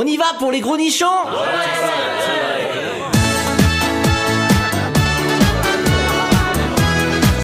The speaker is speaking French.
On y va pour les gros nichons.